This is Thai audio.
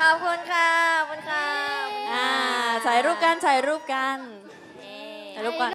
ขอบคุณค่ะขอบคุณค่ะอ่าถ่ายรูปกันถ่ายรูปกันถ่ายรูปก่อน